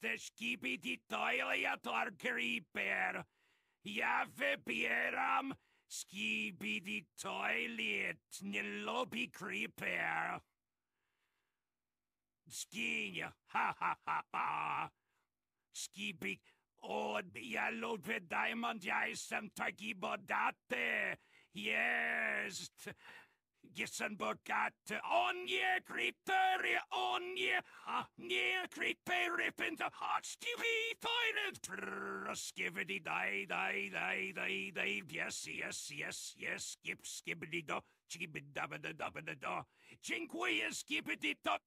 the skibidi toilet or creeper. Jaffe Bieram, skibidi toilet, lobby creeper. Skinia, ha ha ha ha. Skibi, od yellow diamond, yes, some turkey bodate. Yes. Gissenburgat, onje creeper, onje, onje the hot stevie toilet, skivity die, die, die, die, die, yes, yes, yes, yes, skip, skibbity do, skibbity dabba da dabba da. Do, cinque skibbity do.